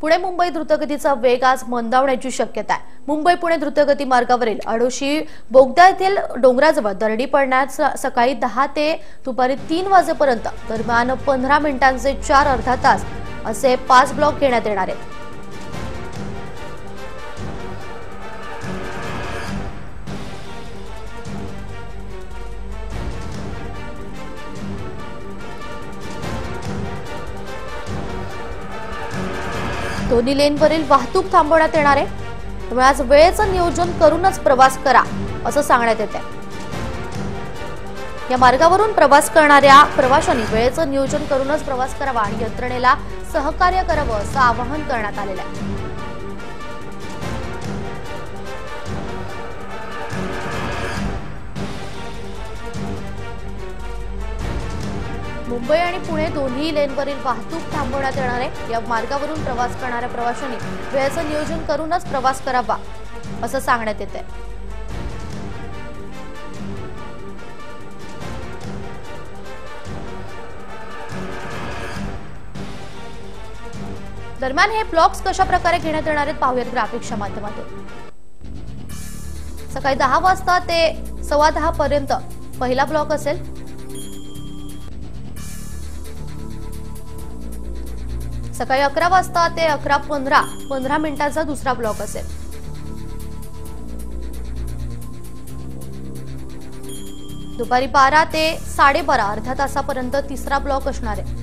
पुणे मुंबई द्रुतगतीचा वेग आज मंदावण्याची शक्यता आहे. मुंबई पुणे द्रुतगती मार्गावरील अडोशी बोगदा येथील डोंगराजवळ दरडी पडण्यास सकाळी दहा ते दुपारी तीन वाजेपर्यंत दरम्यान पंधरा मिनिटांचे चार अर्धा तास असे पाच ब्लॉक घेण्यात येणार आहेत. दोन्ही लेनवरील वाहतूक थांबवण्यात येणार आहे. त्यामुळे आज वेळेचं नियोजन करूनच प्रवास करा असं सांगण्यात येते या मार्गावरून प्रवास करणाऱ्या प्रवाशांनी वेळेचं नियोजन करूनच प्रवास करावा आणि यंत्रणेला सहकार्य करावं असं आवाहन करण्यात आलेलं आहे. मुंबई आणि पुणे दोन्ही लेनवरील वाहतूक थांबवण्यात येणार आहे. या मार्गावरून प्रवास करणाऱ्या प्रवाशांनी वेळेचं नियोजन करूनच प्रवास करावा असं सांगण्यात येते दरम्यान हे ब्लॉक्स कशा प्रकारे घेण्यात येणार आहेत पाहुयात ग्राफिक्सच्या माध्यमातून. सकाळी दहा वाजता ते सव्वा दहा पर्यंत पहिला ब्लॉक असेल सकाळी अकरा वाजता ते अकरा पंधरा पंधरा मिनिटांचा दुसरा ब्लॉक असेल. दुपारी बारा ते साडेबारा अर्ध्या तासापर्यंत तिसरा ब्लॉक असणार आहे.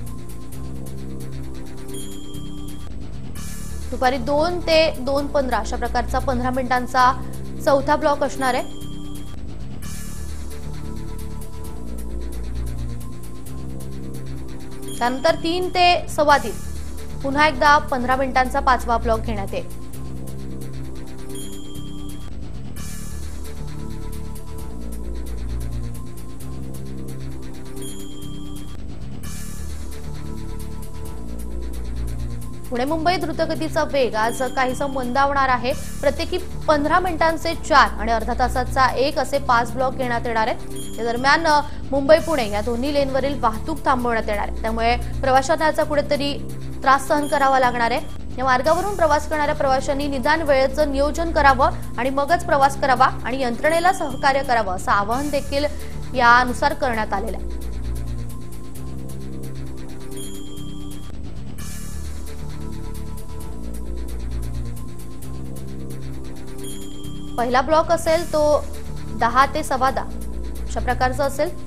दुपारी दोन ते दोन पंधरा अशा प्रकारचा पंधरा मिनिटांचा चौथा ब्लॉक असणार आहे. त्यानंतर तीन ते सव्वा तीन. पुन्हा एकदा पंधरा मिनिटांचा पाचवा ब्लॉक घेण्यात येईल. पुणे मुंबई द्रुतगतीचा वेग आज काहीसा मंदावणार आहे. प्रत्येकी पंधरा मिनिटांचे चार आणि अर्धा तासाचा एक असे पाच ब्लॉक घेण्यात येणार आहेत. या दरम्यान मुंबई पुणे या दोन्ही लेनवरील वाहतूक थांबवण्यात येणार आहे. त्यामुळे प्रवाशांना याचा कुठेतरी त्रास सहन करावा लागणार आहे. या मार्गावरून प्रवास करणाऱ्या प्रवाशांनी निदान वेळेचं नियोजन करावं आणि मगच प्रवास करावा आणि यंत्रणेला सहकार्य करावं असं आवाहन देखील यानुसार करण्यात आलेलं आहे. पहिला ब्लॉक असेल तो दहा ते सव्वा दहा अशा प्रकारचा असेल.